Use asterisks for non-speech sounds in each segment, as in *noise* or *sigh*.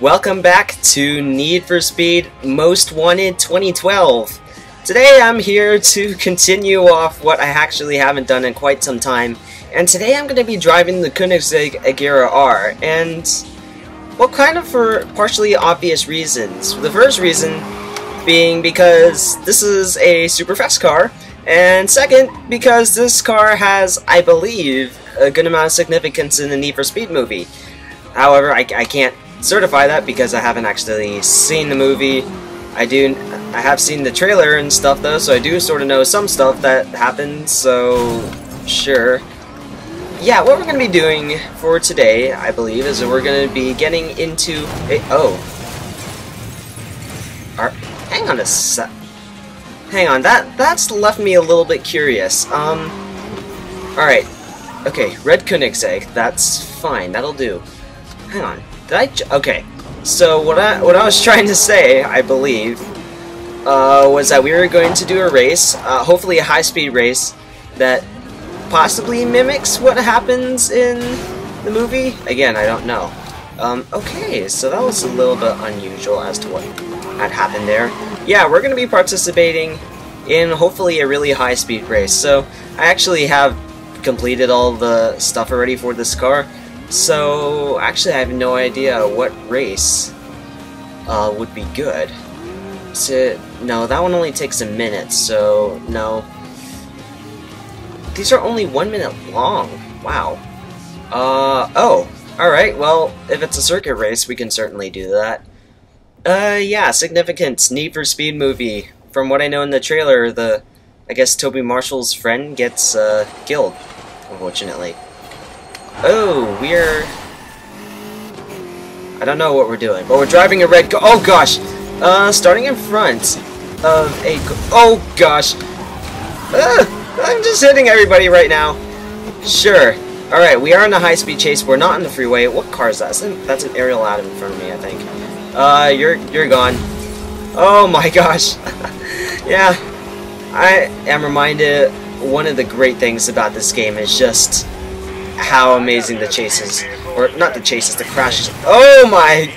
welcome back to Need for Speed Most Wanted 2012. Today I'm here to *laughs* continue off what I actually haven't done in quite some time, and today I'm going to be driving the Koenigsegg Agera R, and, well, kind of for partially obvious reasons. The first reason being because this is a super fast car, and second, because this car has, I believe, a good amount of significance in the Need for Speed movie. However, I, I can't certify that because I haven't actually seen the movie. I do, I have seen the trailer and stuff though, so I do sort of know some stuff that happened, so sure. Yeah, what we're going to be doing for today, I believe, is we're going to be getting into a, oh. Hang on a sec. Hang on, that, that's left me a little bit curious. Um, alright. Okay, Red Koenigsegg, that's fine, that'll do. Hang on. Did I? okay. So what I what I was *laughs* trying to say, I believe, uh, was that we were going to do a race, uh, hopefully a high-speed race that possibly mimics what happens in the movie. Again, I don't know. Um, okay, so that was a little bit unusual as to what had happened there. Yeah, we're going to be participating in hopefully a really high-speed race. So I actually have completed all the stuff already for this car. So, actually I have no idea what race uh, would be good. No, that one only takes a minute, so no. These are only one minute long. Wow. Uh, oh. Alright, well, if it's a circuit race, we can certainly do that. Uh, yeah, significance. Need for Speed movie. From what I know in the trailer, the, I guess Tobey Marshall's friend gets, uh, killed, unfortunately. Oh, we're... I don't know what we're doing, but we're driving a red car. Oh, gosh! Uh, starting in front of a... Oh, gosh! Uh, I'm just hitting everybody right now. Sure. Alright, we are in a high-speed chase. We're not on the freeway. What car is that? That's an Ariel Atom in front of me, I think. Uh, you're, you're gone. Oh, my *laughs* gosh. *laughs* yeah. I am reminded one of the great things about this game is just how amazing the chase is. Or, not the chases, the crashes. Oh my!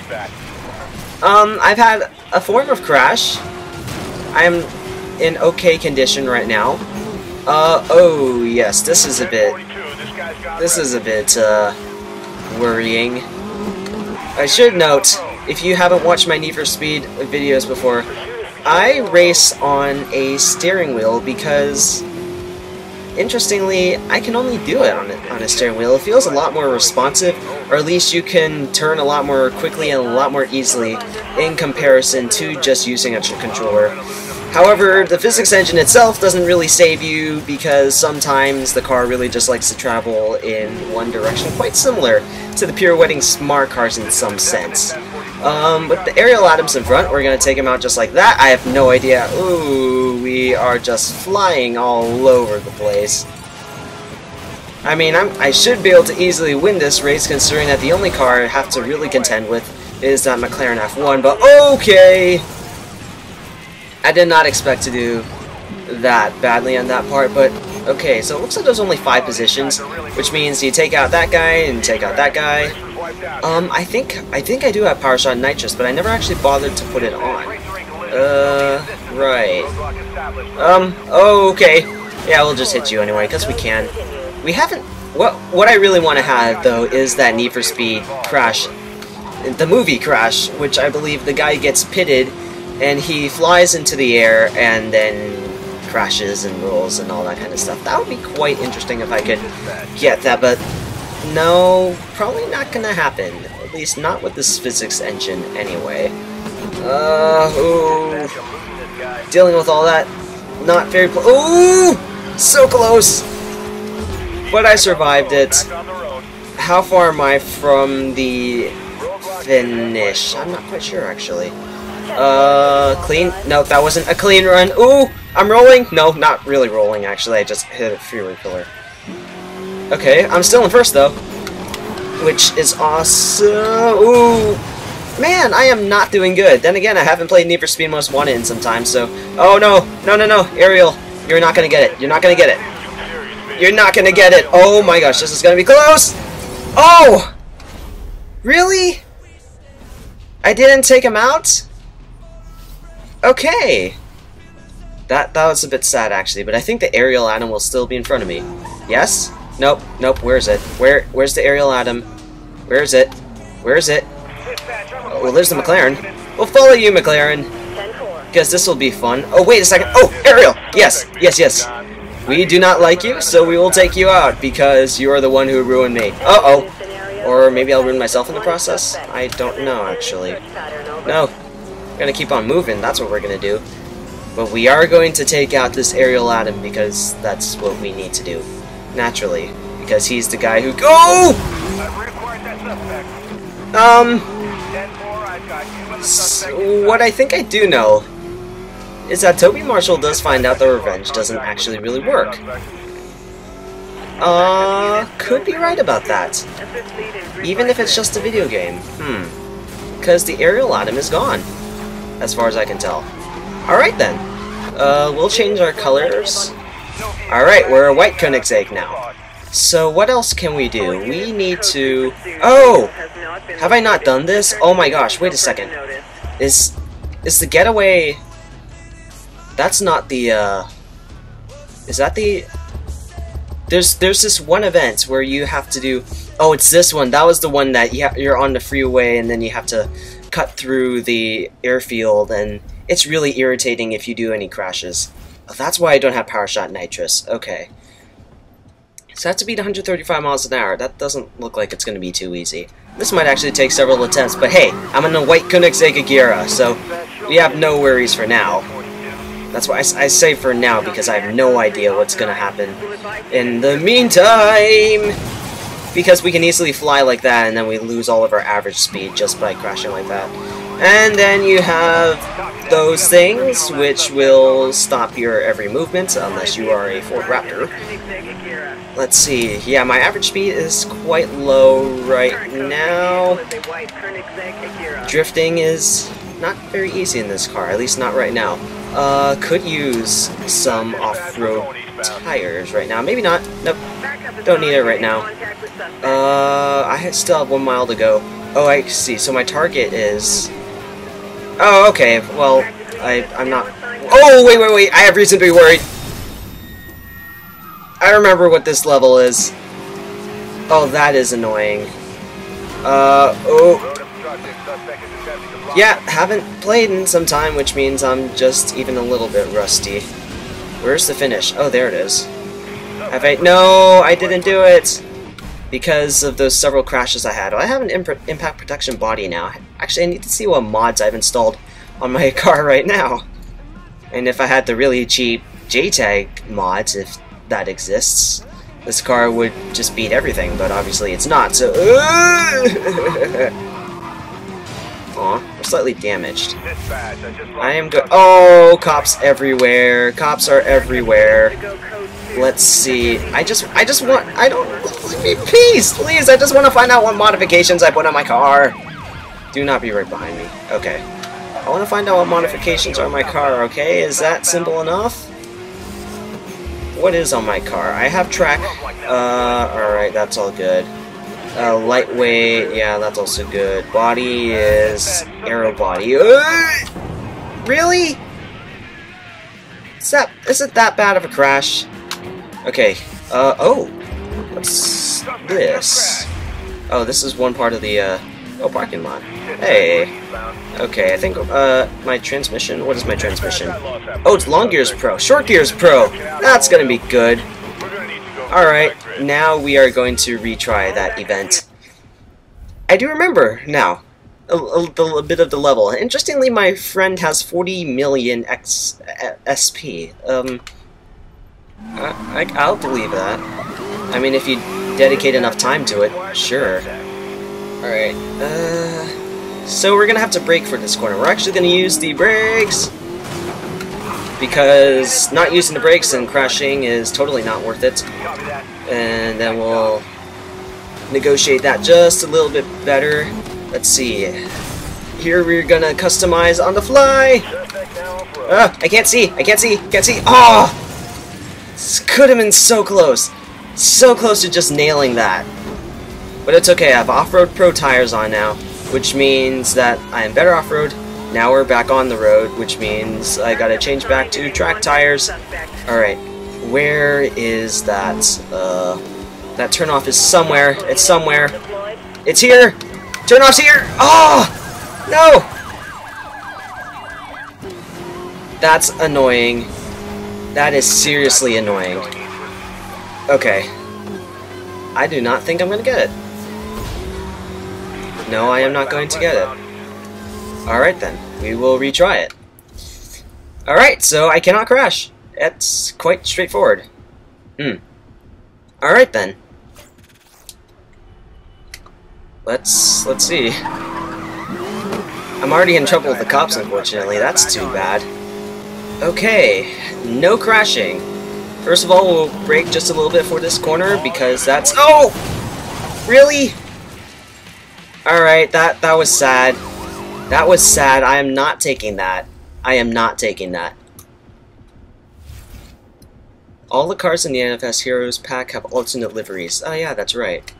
Um, I've had a form of crash. I'm in okay condition right now. Uh, oh yes, this is a bit, this is a bit, uh, worrying. I should note, if you haven't watched my Need for Speed videos before, I race on a steering wheel because interestingly, I can only do it on a, on a steering wheel. It feels a lot more responsive, or at least you can turn a lot more quickly and a lot more easily in comparison to just using a controller. However, the physics engine itself doesn't really save you because sometimes the car really just likes to travel in one direction, quite similar to the pirouetting smart cars in some sense. Um, with the Ariel Atoms in front, we're going to take him out just like that. I have no idea. Ooh, we are just flying all over the place. I mean, I'm, I should be able to easily win this race considering that the only car I have to really contend with is that McLaren F1, but okay! I did not expect to do that badly on that part, but okay, so it looks like there's only five positions, which means you take out that guy and take out that guy, um, I think I think I do have Power Shot Nitrous, but I never actually bothered to put it on. Uh, right. Um, oh, okay. Yeah, we'll just hit you anyway, because we can. We haven't... What, what I really want to have, though, is that Need for Speed crash. The movie crash, which I believe the guy gets pitted, and he flies into the air, and then crashes and rolls and all that kind of stuff. That would be quite interesting if I could get that, but no, probably not gonna happen. At least not with this physics engine anyway. Uh, ooh. Dealing with all that, not very. Ooh! So close! But I survived it. How far am I from the finish? I'm not quite sure, actually. Uh, clean? No, that wasn't a clean run. Ooh! I'm rolling? No, not really rolling, actually. I just hit a freeway pillar. Okay, I'm still in first though. Which is awesome. Ooh. Man, I am not doing good. Then again, I haven't played Need for Speed Most Wanted in some time, so... Oh, no. No, no, no. Ariel, you're not gonna get it. You're not gonna get it. You're not gonna get it. Oh my gosh, this is gonna be close! Oh! Really? I didn't take him out? Okay. That, that was a bit sad, actually, but I think the Ariel Atom will still be in front of me. Yes? Nope, nope, where's it? Where, where's the Ariel Atom? Where is it? Where is it? Oh, there's the McLaren. We'll follow you, McLaren. Because this will be fun. Oh, wait a second. Oh, Ariel! Yes, yes, yes. We do not like you, so we will take you out, because you are the one who ruined me. Uh-oh. Or maybe I'll ruin myself in the process? I don't know, actually. No. We're gonna keep on moving, that's what we're gonna do. But we are going to take out this Ariel Atom, because that's what we need to do. Naturally. Because he's the guy who- GO! Um... So what I think I do know is that Tobey Marshall does find out the revenge doesn't actually really work. Uh, could be right about that. Even if it's just a video game. Hmm. Because the Ariel Atom is gone, as far as I can tell. Alright then. Uh, we'll change our colors. Alright, we're a white Koenigsegg now. So what else can we do? We need to... Oh! Have I not done this? Oh my gosh, wait a second. Is... Is the getaway... That's not the, uh... Is that the... There's there's this one event where you have to do... Oh, it's this one. That was the one that you you're on the freeway and then you have to cut through the airfield and it's really irritating if you do any crashes. Oh, that's why I don't have Power Shot Nitrous. Okay. So have to beat 135 miles an hour. That doesn't look like it's going to be too easy. This might actually take several attempts, but hey, I'm in a white Koenigsegg Agera, so we have no worries for now. That's why I, I say for now, because I have no idea what's going to happen in the meantime. Because we can easily fly like that, and then we lose all of our average speed just by crashing like that. And then you have those things, which will stop your every movement, unless you are a Ford Raptor. Let's see, yeah, my average speed is quite low right now. Drifting is not very easy in this car, at least not right now. Uh, could use some off-road tires right now. Maybe not. Nope. Don't need it right now. Uh, I still have one mile to go. Oh, I see. So my target is... Oh, okay. Well, I, I'm not... Oh, wait, wait, wait. I have reason to be worried. I remember what this level is. Oh, that is annoying. Uh, oh. Yeah, haven't played in some time, which means I'm just even a little bit rusty. Where's the finish? Oh, there it is. Have I... No, I didn't do it! Because of those several crashes I had. I have an imp impact protection body now. Actually, I need to see what mods I've installed on my *laughs* car right now. And if I had the really cheap JTAG mods, if that exists, this car would just beat everything, but obviously it's not, so... *laughs* Aw, we're slightly damaged. I am good. Oh, cops everywhere. Cops are everywhere. Let's see. I just, I just want, I don't, let me peace, please. I just want to find out what modifications I put on my car. Do not be right behind me. Okay. I want to find out what modifications are on my car, okay? Is that simple enough? What is on my car? I have track. Uh, alright, that's all good. Uh, lightweight, yeah, that's also good. Body is aero body. Uh, really? Is that is it that bad of a crash? Okay. Uh oh. What's this? Oh, this is one part of the uh oh parking lot. Hey. Okay, I think uh my transmission. What is my transmission? Oh, it's long gears pro. Short gears pro. That's gonna be good. Alright, now we are going to retry that event. I do remember now a, a, a, bit of the level. Interestingly, my friend has 40 million X, SP. Um, I, I, will believe that. I mean, if you dedicate enough time to it, sure. Alright, uh... So we're gonna have to brake for this corner. We're actually gonna use the brakes! because not using the brakes and crashing is totally not worth it. And then we'll negotiate that just a little bit better. Let's see. Here we're gonna customize on the fly. Ah, I can't see. I can't see. Can't see. Oh, could have been so close. So close to just nailing that. But it's okay. I have off-road pro tires on now. which means that I am better off-road. Now we're back on the road, which means I gotta change back to track tires. Alright, where is that? Uh, that turnoff is somewhere. It's somewhere. It's here! Turnoff's here! Oh! No! That's annoying. That is seriously annoying. Okay. I do not think I'm gonna get it. No, I am not going to get it. Alright then, we will retry it. Alright, so I cannot crash. It's quite straightforward. Hmm. Alright then. Let's let's see. I'm already in trouble with the cops, unfortunately. That's too bad. Okay, no crashing. First of all, we'll brake just a little bit for this corner because that's... Oh! Really? Alright, that, that was sad. That was sad. I am not taking that. I am not taking that. All the cars in the NFS Heroes pack have alternate liveries. Oh yeah, that's right.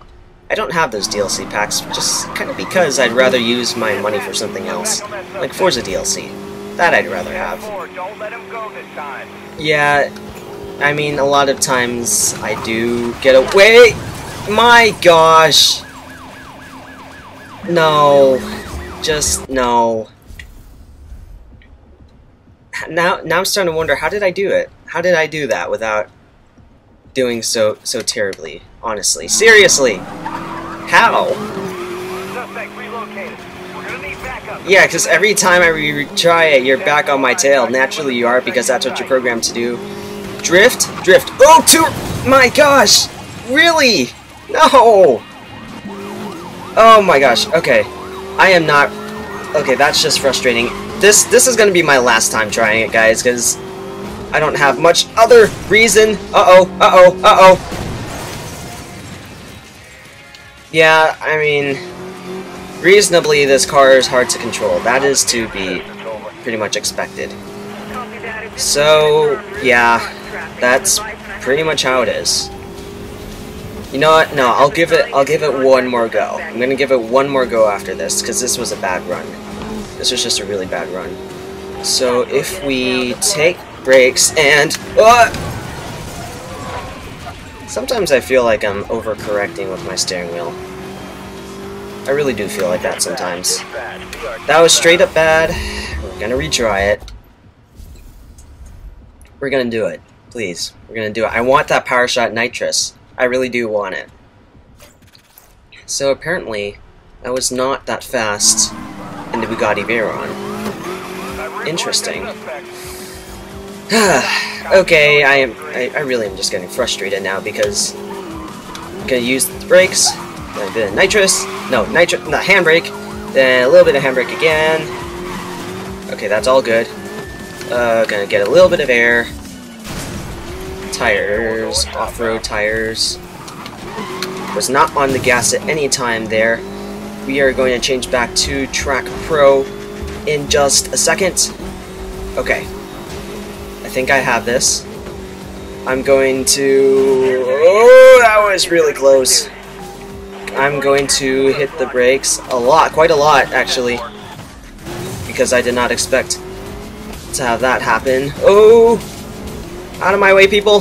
I don't have those DLC packs, just kind of because I'd rather use my money for something else. Like Forza DLC. That I'd rather have. Yeah, I mean, a lot of times I do get away. My gosh. No. Just no. Now, now I'm starting to wonder, how did I do it? How did I do that without doing so so terribly? Honestly, seriously. How? Yeah, because every time I retry it, you're back on my tail. Naturally you are, because that's what you're programmed to do. Drift? Drift. Oh, two! My gosh! Really? No! Oh my gosh, okay. I am not... Okay, that's just frustrating. This this is gonna be my last time trying it, guys, because I don't have much other reason. Uh-oh, uh-oh, uh-oh. Yeah, I mean, reasonably this car is hard to control. That is to be pretty much expected. So, yeah, that's pretty much how it is. You know what? No, I'll give it I'll give it one more go. I'm gonna give it one more go after this, because this was a bad run. This was just a really bad run. So if we take breaks and uh, Sometimes I feel like I'm overcorrecting with my steering wheel. I really do feel like that sometimes. That was straight up bad. We're gonna retry it. We're gonna do it. Please. We're gonna do it. I want that Power Shot Nitrous. I really do want it. So apparently, I was not that fast in the Bugatti Veyron. Interesting. *sighs* okay, I am. I, I, really am just getting frustrated now because I'm gonna use the brakes, a bit of nitrous, no, nitro, not handbrake, then a little bit of handbrake again. Okay, that's all good. Uh, gonna get a little bit of air. Tires, off-road tires. Was not on the gas at any time there. We are going to change back to Track Pro in just a second. Okay, I think I have this. I'm going to... Oh, that was really close. I'm going to hit the brakes a lot, quite a lot, actually. Because I did not expect to have that happen. Oh! Out of my way, people!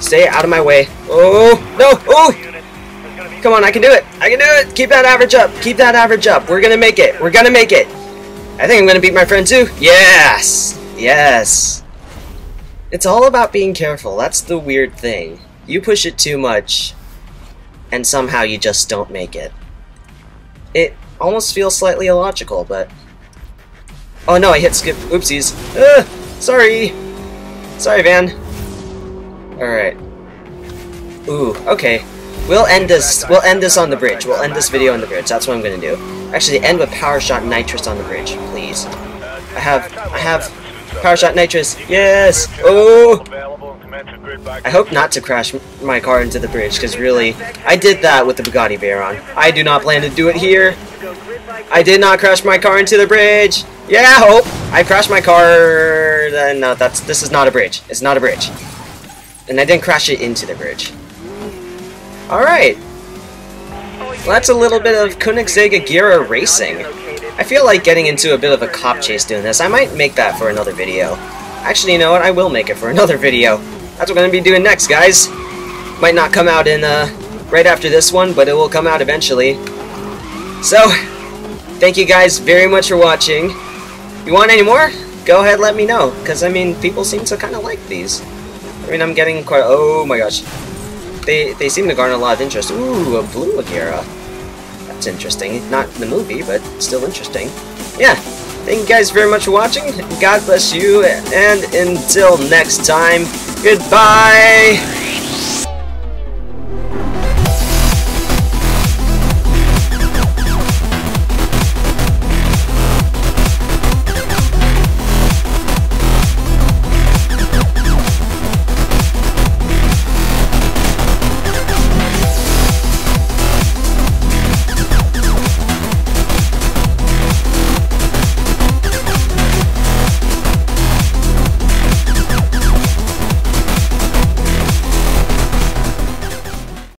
Stay out of my way. Oh! No! Oh! Come on, I can do it! I can do it! Keep that average up! Keep that average up! We're gonna make it! We're gonna make it! I think I'm gonna beat my friend too. Yes! Yes! It's all about being careful. That's the weird thing. You push it too much, and somehow you just don't make it. It almost feels slightly illogical, but... Oh no, I hit skip. Oopsies. Sorry! Sorry, Van. Alright. Ooh, okay. We'll end this we'll end this on the bridge. We'll end this video on the bridge. That's what I'm gonna do. Actually end with power shot nitrous on the bridge, please. I have I have Power shot nitrous. Yes. Oh. I hope not to crash my car into the bridge, because really, I did that with the Bugatti Veyron. I do not plan to do it here. I did not crash my car into the bridge. Yeah, hope. I crashed my car. No, that's this is not a bridge. It's not a bridge. And I didn't crash it into the bridge. All right. Well, that's a little bit of Koenigsegg Agera racing. I feel like getting into a bit of a cop chase doing this. I might make that for another video. Actually, you know what? I will make it for another video. That's what we're going to be doing next, guys. Might not come out in uh, right after this one, but it will come out eventually. So, thank you guys very much for watching. You want any more? Go ahead let me know, because, I mean, people seem to kind of like these. I mean, I'm getting quite... Oh my gosh. They, they seem to garner a lot of interest. Ooh, a blue Agera. That's interesting. Not the movie, but still interesting. Yeah, thank you guys very much for watching. God bless you, and until next time, goodbye!